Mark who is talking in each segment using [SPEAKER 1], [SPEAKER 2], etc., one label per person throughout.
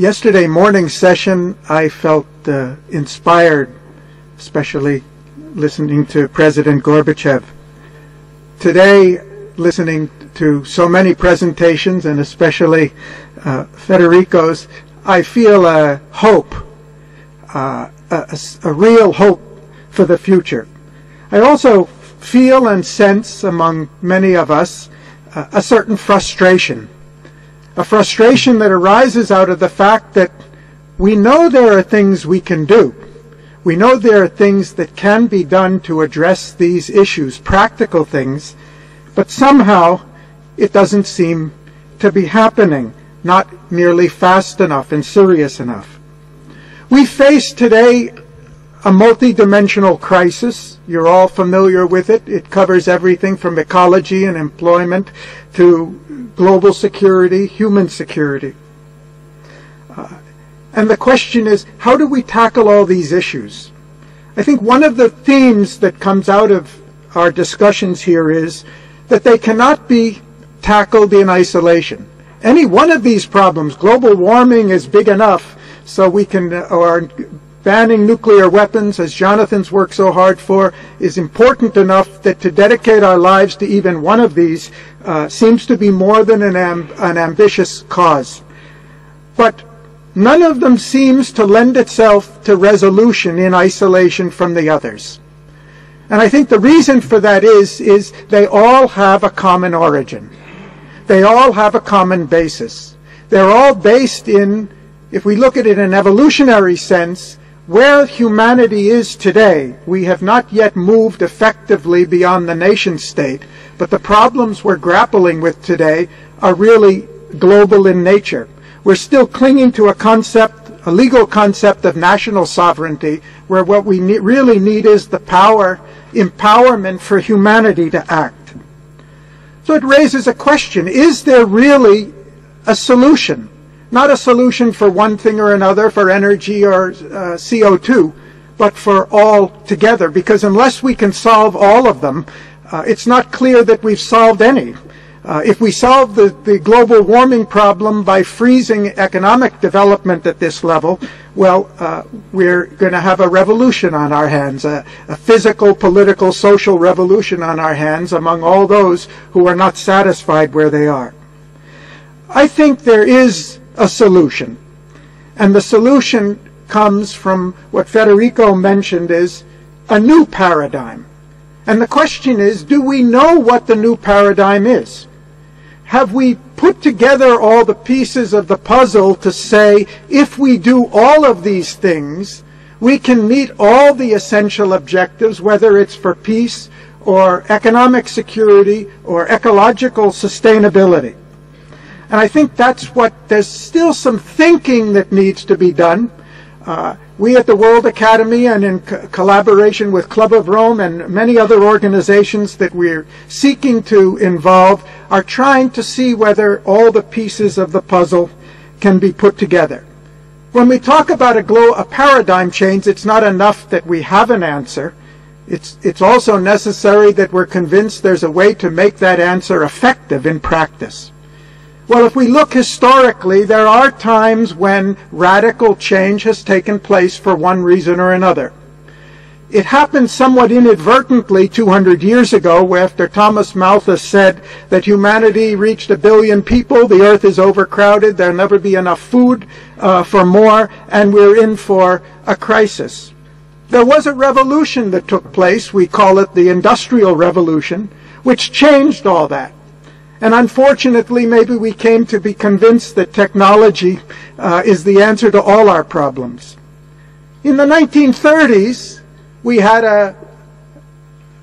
[SPEAKER 1] yesterday morning session, I felt uh, inspired, especially listening to President Gorbachev. Today, listening to so many presentations, and especially uh, Federico's, I feel a hope, uh, a, a, real hope for the future. I also feel and sense among many of us uh, a certain frustration a frustration that arises out of the fact that we know there are things we can do. We know there are things that can be done to address these issues, practical things, but somehow it doesn't seem to be happening, not nearly fast enough and serious enough. We face today a multidimensional crisis. You're all familiar with it. It covers everything from ecology and employment to global security, human security. Uh, and the question is, how do we tackle all these issues? I think one of the themes that comes out of our discussions here is that they cannot be tackled in isolation. Any one of these problems, global warming is big enough so we can, or banning nuclear weapons, as Jonathan's worked so hard for, is important enough that to dedicate our lives to even one of these uh, seems to be more than an, amb- an ambitious cause. But none of them seems to lend itself to resolution in isolation from the others. And I think the reason for that is, is they all have a common origin. They all have a common basis. They're all based in, if we look at it in an evolutionary sense, where humanity is today, we have not yet moved effectively beyond the nation state, but the problems we're grappling with today are really global in nature. We're still clinging to a concept, a legal concept of national sovereignty, where what we ne- really need is the power, empowerment for humanity to act. So it raises a question, is there really a solution? Not a solution for one thing or another, for energy or uh, CO2, but for all together. Because unless we can solve all of them, uh, it's not clear that we've solved any. Uh, if we solve the, the global warming problem by freezing economic development at this level, well, uh, we're going to have a revolution on our hands, a, a physical, political, social revolution on our hands among all those who are not satisfied where they are. I think there is a solution. And the solution comes from what Federico mentioned is a new paradigm. And the question is, do we know what the new paradigm is? Have we put together all the pieces of the puzzle to say, if we do all of these things, we can meet all the essential objectives, whether it's for peace or economic security or ecological sustainability? And I think that's what, there's still some thinking that needs to be done. Uh, we at the World Academy and in co- collaboration with Club of Rome and many other organizations that we're seeking to involve are trying to see whether all the pieces of the puzzle can be put together. When we talk about a, glo- a paradigm change, it's not enough that we have an answer. It's, it's also necessary that we're convinced there's a way to make that answer effective in practice. Well, if we look historically, there are times when radical change has taken place for one reason or another. It happened somewhat inadvertently 200 years ago after Thomas Malthus said that humanity reached a billion people, the earth is overcrowded, there'll never be enough food uh, for more, and we're in for a crisis. There was a revolution that took place, we call it the Industrial Revolution, which changed all that. And unfortunately, maybe we came to be convinced that technology uh, is the answer to all our problems. In the 1930s, we had a,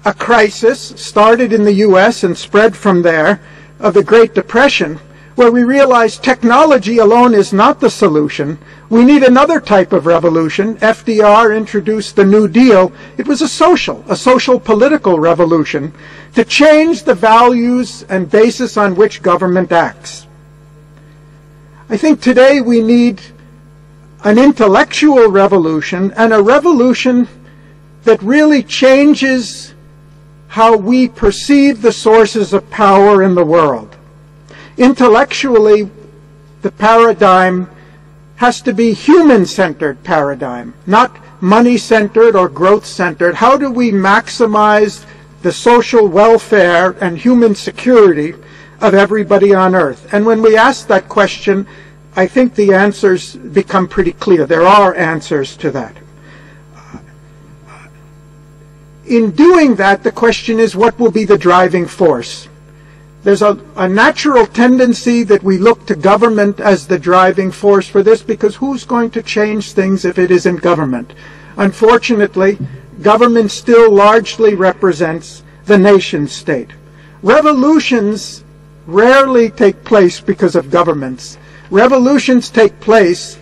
[SPEAKER 1] a crisis, started in the U.S. and spread from there, of the Great Depression, where we realize technology alone is not the solution. We need another type of revolution. FDR introduced the New Deal. It was a social, a social political revolution to change the values and basis on which government acts. I think today we need an intellectual revolution and a revolution that really changes how we perceive the sources of power in the world. Intellectually, the paradigm has to be human-centered paradigm, not money-centered or growth-centered. How do we maximize the social welfare and human security of everybody on earth? And when we ask that question, I think the answers become pretty clear. There are answers to that. In doing that, the question is what will be the driving force? There's a, a, natural tendency that we look to government as the driving force for this because who's going to change things if it isn't government? Unfortunately, government still largely represents the nation state. Revolutions rarely take place because of governments. Revolutions take place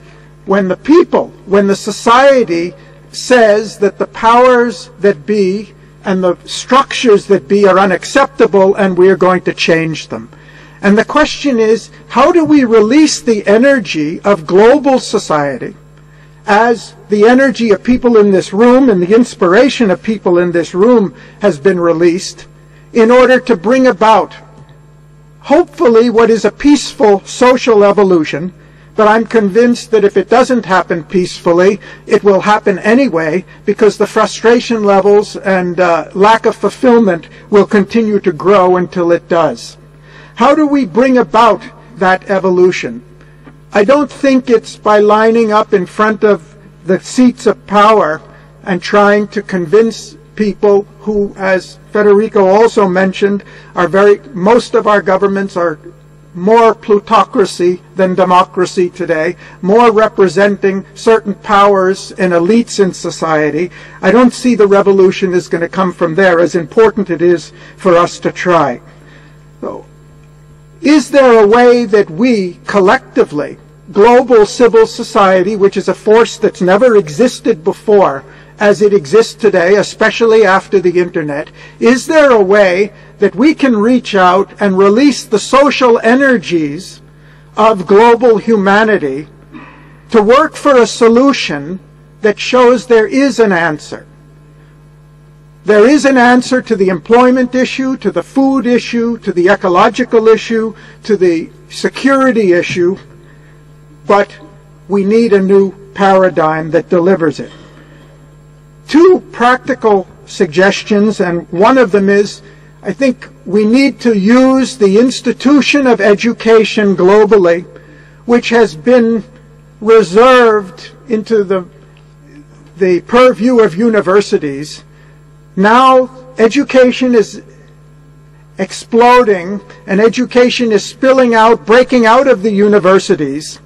[SPEAKER 1] when the people, when the society says that the powers that be and the structures that be are unacceptable and we are going to change them. And the question is, how do we release the energy of global society as the energy of people in this room and the inspiration of people in this room has been released in order to bring about hopefully what is a peaceful social evolution but I'm convinced that if it doesn't happen peacefully, it will happen anyway because the frustration levels and uh, lack of fulfillment will continue to grow until it does. How do we bring about that evolution? I don't think it's by lining up in front of the seats of power and trying to convince people who, as Federico also mentioned, are very, most of our governments are more plutocracy than democracy today, more representing certain powers and elites in society. I don't see the revolution is going to come from there, as important it is for us to try. So, is there a way that we collectively, global civil society, which is a force that's never existed before, as it exists today, especially after the internet, is there a way that we can reach out and release the social energies of global humanity to work for a solution that shows there is an answer? There is an answer to the employment issue, to the food issue, to the ecological issue, to the security issue, but we need a new paradigm that delivers it two practical suggestions, and one of them is I think we need to use the institution of education globally, which has been reserved into the, the purview of universities. Now education is exploding and education is spilling out, breaking out of the universities.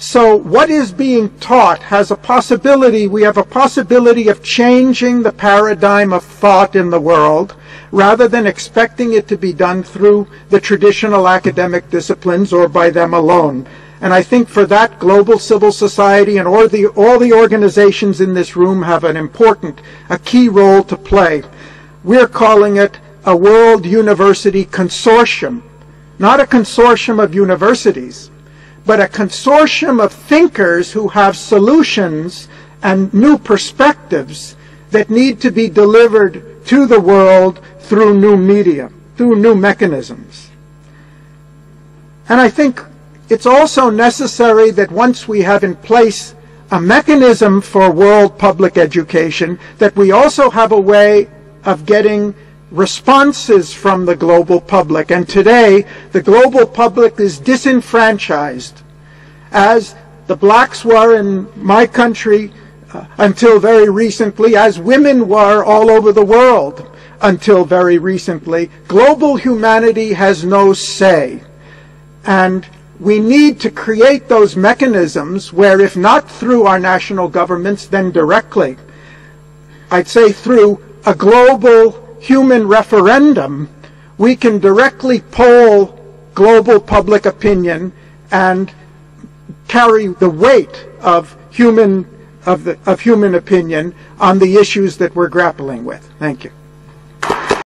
[SPEAKER 1] So what is being taught has a possibility, we have a possibility of changing the paradigm of thought in the world rather than expecting it to be done through the traditional academic disciplines or by them alone. And I think for that, global civil society and all the, all the organizations in this room have an important, a key role to play. We're calling it a World University Consortium, not a consortium of universities but a consortium of thinkers who have solutions and new perspectives that need to be delivered to the world through new media, through new mechanisms. And I think it's also necessary that once we have in place a mechanism for world public education, that we also have a way of getting responses from the global public. And today, the global public is disenfranchised, as the blacks were in my country uh, until very recently, as women were all over the world until very recently. Global humanity has no say. And we need to create those mechanisms where, if not through our national governments, then directly, I'd say through a global human referendum, we can directly poll global public opinion and carry the weight of human of, the, of human opinion on the issues that we're grappling with. Thank you.